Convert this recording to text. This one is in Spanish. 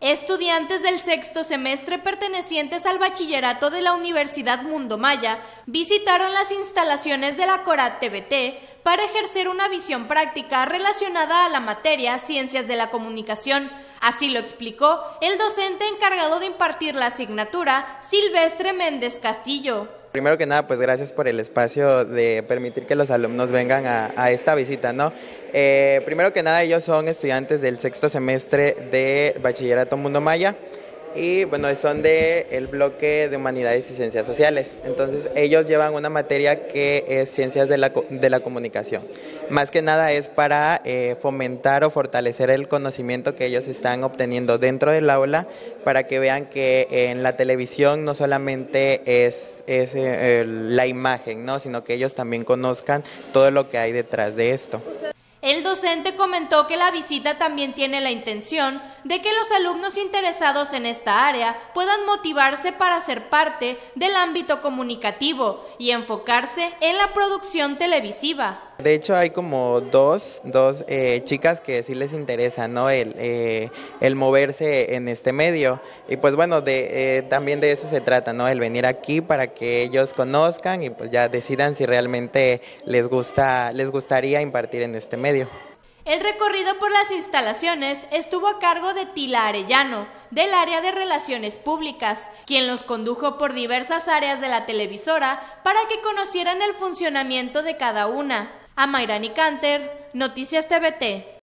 Estudiantes del sexto semestre pertenecientes al bachillerato de la Universidad Mundo Maya visitaron las instalaciones de la Corat TBT para ejercer una visión práctica relacionada a la materia Ciencias de la Comunicación. Así lo explicó el docente encargado de impartir la asignatura, Silvestre Méndez Castillo. Primero que nada, pues gracias por el espacio de permitir que los alumnos vengan a, esta visita, ¿no? Eh, primero que nada, ellos son estudiantes del sexto semestre de Bachillerato Mundo Maya y bueno, son del el bloque de Humanidades y Ciencias Sociales. Entonces, ellos llevan una materia que es Ciencias de la, de la Comunicación. Más que nada es para eh, fomentar o fortalecer el conocimiento que ellos están obteniendo dentro del aula para que vean que en la televisión no solamente es, es eh, la imagen, ¿no? sino que ellos también conozcan todo lo que hay detrás de esto. El docente comentó que la visita también tiene la intención de que los alumnos interesados en esta área puedan motivarse para ser parte del ámbito comunicativo y enfocarse en la producción televisiva. De hecho hay como dos, dos eh, chicas que sí les interesa ¿no? el, eh, el moverse en este medio y pues bueno, de, eh, también de eso se trata, ¿no? el venir aquí para que ellos conozcan y pues ya decidan si realmente les, gusta, les gustaría impartir en este medio. El recorrido por las instalaciones estuvo a cargo de Tila Arellano, del área de Relaciones Públicas, quien los condujo por diversas áreas de la televisora para que conocieran el funcionamiento de cada una. A Mayrani Canter, Noticias TVT.